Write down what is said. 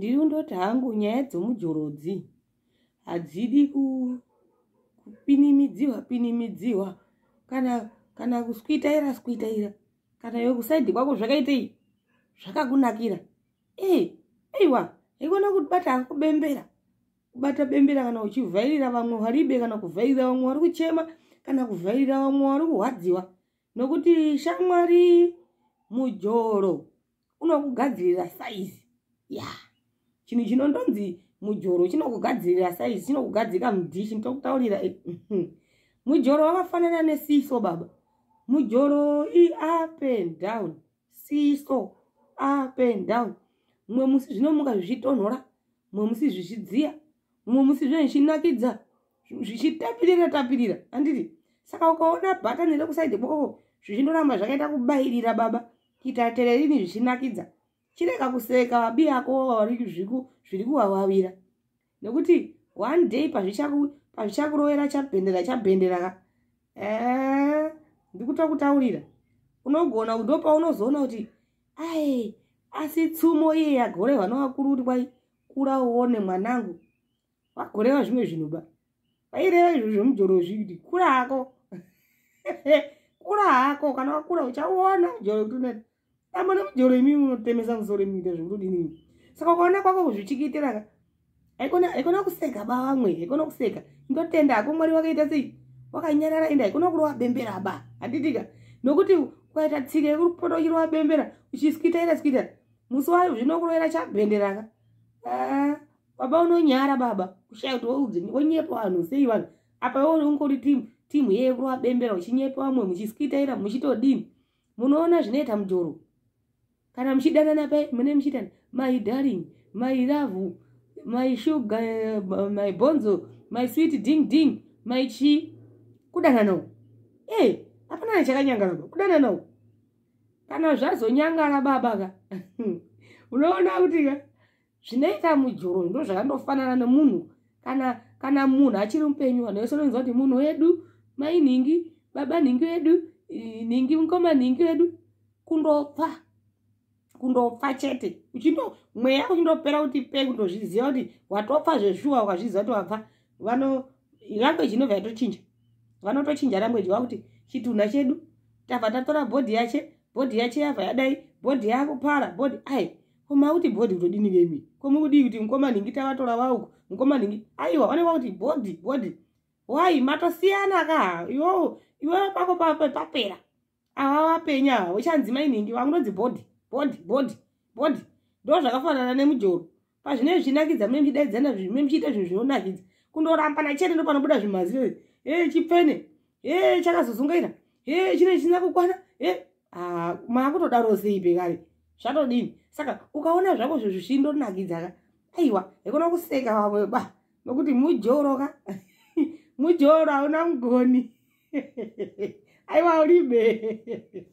ndiri kundoti hangu nyaya dzomujorodzi hadzidi kupinimidziwa pinimidziwa. Kana kana kuswitaira switaira kana iwe kusaidhi kwako zvakaitei zvakakunakira. Ee aiwa aikona kubata kubembera. Kubata bembera kana uchivhairira vamwe waribe kana kuvhairira vamwe vari kuchema kana kuvhairira vamwe vari kuhwadziwa nokuti shamwari mujoro unokugadzirira saizi. Ya chinhu chinondonzi mujoro chinokugadzirira saizi chinokugadzira mudhishi ndokutaurira mujoro wakafanana nesiso baba. Mujoro iup and down siso up and down. Mumwe musi zvinomuka zvichitonhora mumwe musi zvichidziya mumwe musi zvinhu zvichinakidza zvichitapirira tapirira handiti saka ukaona bhatani rekusaidhi kwako zvichindoramba zvakaita kubayirira baba. Kuita tererini zvichinakidza chireka kuseka vabi yako zviri kuwawavira nekuti one day pazvichakurovera chabhendera chabhendera ka ee ndikuta kutaurira. Unogona ndo paunozoona kuti ai asi tsumo iye yagorehwa nevakuru kuti kwai kura uone mwanangu. Wagoreva zvimwe zvinhu ba. Vaireva izvo zvemujoro zvikuti kura hako kura hako kana wakura uchauona mujoro kuti unati damba nemujoro imimi unotemesa musoro imiita zvekutodinini saka ukaona kwako kuzvichikiitira ka haikona kuseka bavamwe haikona kuseka. Indotenda hako mwari wakaita sei? Wakanyarara ende haikona kurova bembera ba handitika. Nokuti ukaita tsika yekupota uchirova bembera uchiswitaira switaira musi wayo zvinokurovera chabhenderaka baba unonyara baba. Kushaya kuti wonyepa vanhu sei vanhu? Apa ungori timu timu yeye kurova bembera uchinyepa vamwe muchiswitaira muchitodini? Munoona zvinoita mujoro kana muchidanana pai mune muchitana my darling my love my sugar my bonzo my sweet ding ding my chi. Kudananawo e eh, hapana nechakanyangara ba kudananawo kana zvazonyangara baba ka? Unoona kuti ka? Zvinoita mujoro ndo zvakandofanana nemunhu kana kana munhu achiri mupenyu vanhu vese unonzwa kuti munhu wedu mai nhingi baba nhingi wedu nhingi mukoma nhingi wedu kundopfa kundopfa chete. Uchindo mweya uchindopera kuti pe kundozviziva kuti watopfa zveshuwa ukazviziva kuti wapfa vano language inobva yatochinja. Vanotochinja language vakuti chitunha chedu tabva tatora bhodhi yache bhodhi yache yabva yadai bhodhi yakupara bhodhi ai koma kuti bhodhi kutodini vemi komukudii kuti mukoma nhingi tavatora vauku mukoma nhingi aiwa vanekwa kuti bhodhi bhodhi. Wai matosiyana ka? Iwowo iwe pako papera ava vapenya uchanzi mainhingi vangunonzi bhodhi bhodhi bhodhi bhodhi ndo zvakafanana nemujoro pazvine zvichinakidza mune muchidaidzana zvimwe muchiita zvinhu zvinonakidza. Kundorambana chete ndo panobuda zvimaziro e chipfene. E chakazozungaira. E chine chisina kukwana. E maakutodaro sei pekare? Zvatodini saka ukaona zvako zvo zvichindonakidza ka? Aiwa ekona kuseka vamwe ba nokuti mujoro ka mujoro hauna mugoni. Aiwa uribe